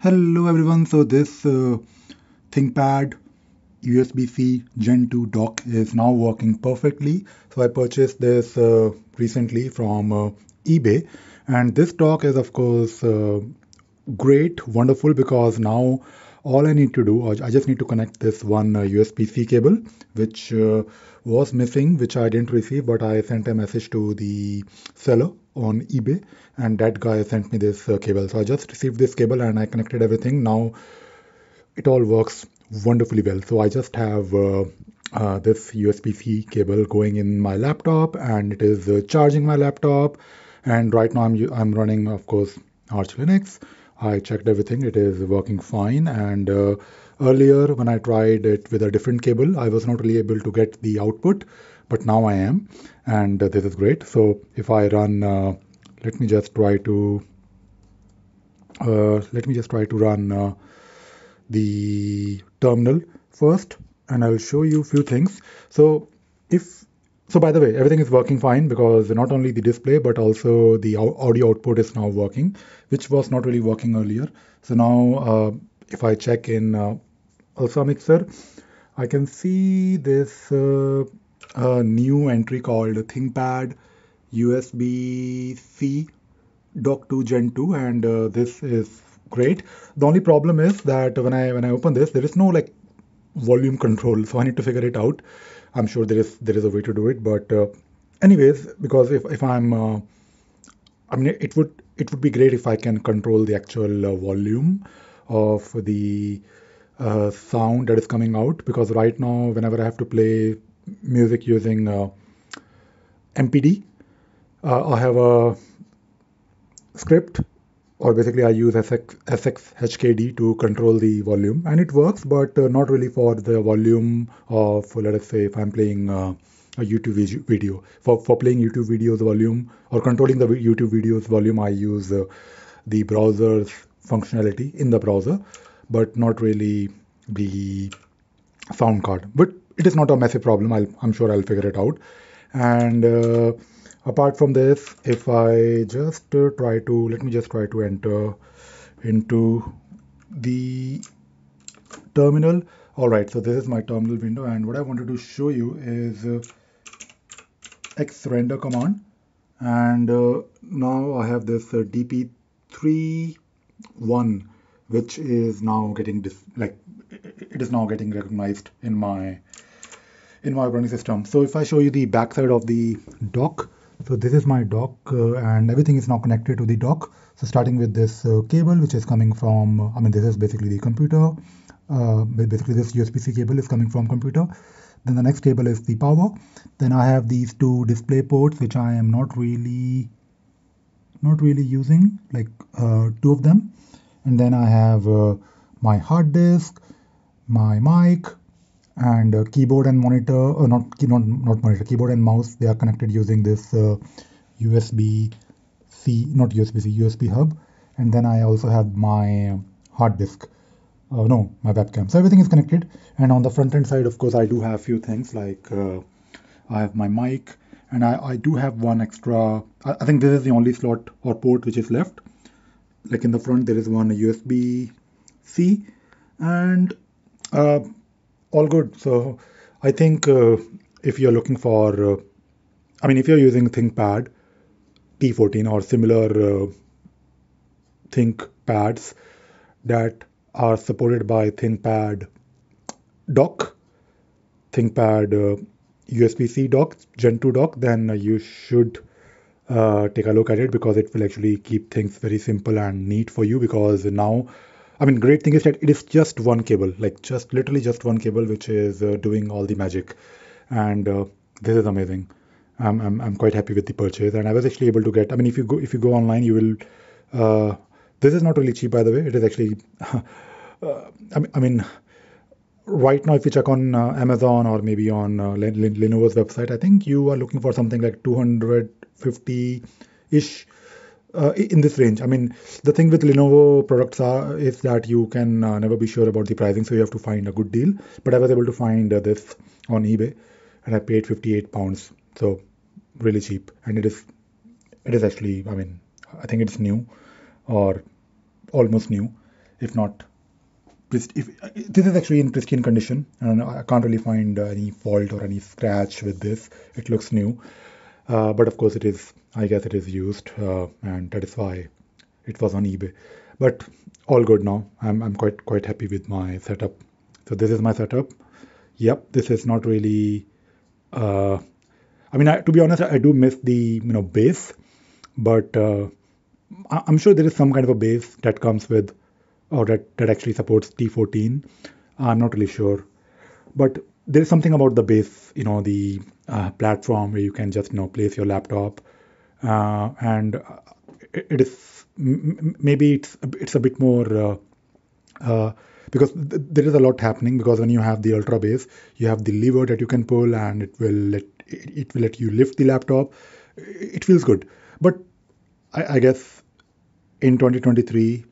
Hello everyone, so this uh, ThinkPad USB-C Gen 2 dock is now working perfectly. So I purchased this uh, recently from uh, eBay. And this dock is of course uh, great, wonderful because now all I need to do, I just need to connect this one USB-C uh, cable which uh, was missing, which I didn't receive, but I sent a message to the seller on eBay and that guy sent me this uh, cable. So I just received this cable and I connected everything. Now it all works wonderfully well. So I just have uh, uh, this USB-C cable going in my laptop and it is uh, charging my laptop. And right now I'm, I'm running, of course, Arch Linux. I checked everything. It is working fine. And uh, earlier when I tried it with a different cable, I was not really able to get the output, but now I am. And uh, this is great. So if I run, uh, let me just try to, let me just try to run the terminal first and I'll show you a few things. So if so by the way, everything is working fine because not only the display but also the audio output is now working, which was not really working earlier. So now uh, if I check in uh, Alsa Mixer, I can see this uh, new entry called ThinkPad USB-C Dock 2 Gen 2 and uh, this is great. The only problem is that when I when I open this, there is no like volume control, so I need to figure it out. I'm sure there is there is a way to do it, but uh, anyways, because if if I'm, uh, I mean, it would it would be great if I can control the actual uh, volume of the uh, sound that is coming out. Because right now, whenever I have to play music using uh, MPD, uh, I have a script or basically I use SX, SXHKD to control the volume and it works, but uh, not really for the volume of, let us say, if I'm playing uh, a YouTube video. For, for playing YouTube videos volume or controlling the YouTube videos volume, I use the browser's functionality in the browser, but not really the sound card. But it is not a massive problem. i am sure I'll figure it out. And uh, apart from this if I just uh, try to let me just try to enter into the terminal all right so this is my terminal window and what I wanted to show you is uh, xrandr command and uh, now I have this uh, dp3 which is now getting like it is now getting recognized in my in my operating system so if I show you the backside of the dock so this is my dock uh, and everything is now connected to the dock. So starting with this uh, cable which is coming from, I mean this is basically the computer. Uh, basically this USB-C cable is coming from computer. Then the next cable is the power. Then I have these two display ports which I am not really not really using like uh, two of them. And then I have uh, my hard disk, my mic, and uh, keyboard and monitor uh, not not not monitor keyboard and mouse they are connected using this uh, USB C not USB C USB hub. And then I also have my hard disk uh, no my webcam. So everything is connected. And on the front end side of course I do have few things like I have my mic and I, I do have one extra I, I think this is the only slot or port which is left like in the front there is one USB C and uh, all good. So I think uh, if you're looking for, uh, I mean, if you're using ThinkPad T14 or similar uh, ThinkPads that are supported by ThinkPad dock, ThinkPad uh, USB-C dock, Gen 2 dock, then you should uh, take a look at it because it will actually keep things very simple and neat for you because now I mean, great thing is that it is just one cable, like just literally just one cable, which is uh, doing all the magic. And uh, this is amazing. I'm, I'm, I'm quite happy with the purchase. And I was actually able to get, I mean, if you go, if you go online, you will, uh, this is not really cheap, by the way. It is actually, uh, I, mean, I mean, right now, if you check on uh, Amazon or maybe on uh, Lenovo's website, I think you are looking for something like 250 ish uh, in this range. I mean, the thing with Lenovo products are, is that you can uh, never be sure about the pricing, so you have to find a good deal. But I was able to find uh, this on eBay, and I paid 58 pounds, so really cheap. And it is, it is actually, I mean, I think it's new, or almost new, if not if, this is actually in pristine condition and I can't really find uh, any fault or any scratch with this it looks new uh, but of course it is I guess it is used uh, and that is why it was on eBay but all good now I'm, I'm quite quite happy with my setup so this is my setup yep this is not really uh, I mean I, to be honest I do miss the you know base but uh, I'm sure there is some kind of a base that comes with or that, that actually supports T14. I'm not really sure. But there is something about the base, you know, the uh, platform where you can just, you know, place your laptop. Uh, and it, it is maybe it's it's a bit more uh, uh, because th- there is a lot happening because when you have the ultra base you have the lever that you can pull and it will let it, it will let you lift the laptop it feels good but I, I guess in 2023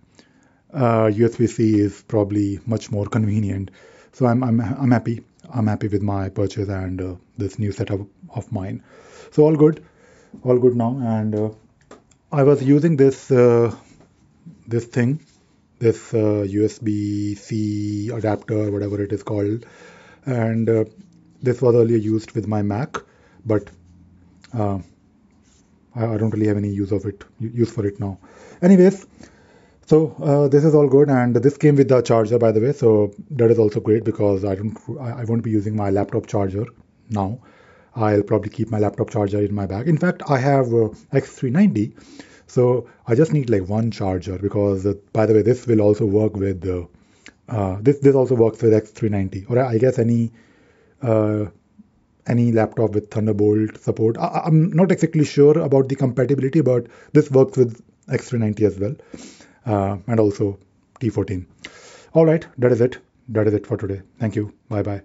uh, USB-C is probably much more convenient. So I'm I'm I'm happy. I'm happy with my purchase and uh, this new setup of mine. So all good, all good now. And uh, I was using this uh, this thing, this USB-C uh, adapter, whatever it is called, and uh, this was earlier used with my Mac, but I, I don't really have any use of it, use for it now. Anyways. So uh, this is all good, and this came with the charger, by the way. So that is also great because I don't, I, won't be using my laptop charger now. I'll probably keep my laptop charger in my bag. In fact, I have uh, X390, so I just need like one charger because, uh, by the way, this will also work with uh, uh this. This also works with X390, or I guess any any laptop with Thunderbolt support. I, I'm not exactly sure about the compatibility, but this works with X390 as well Uh, and also T14. All right, that is it. That is it for today. Thank you. Bye bye.